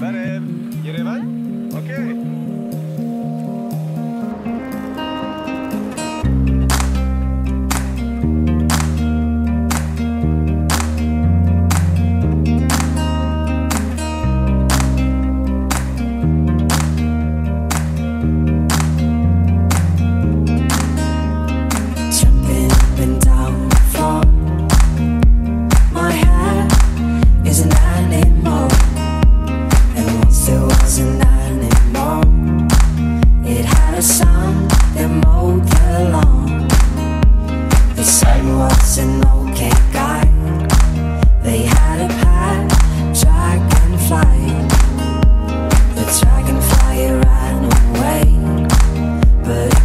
Barev, Yerevan. Okay. Jumping up and down.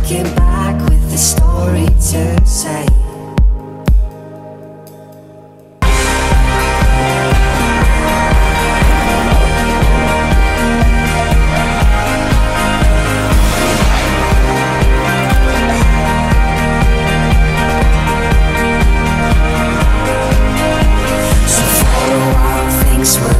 Looking back with a story to say. Swear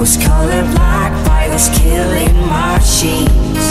was colored black by those killing machines.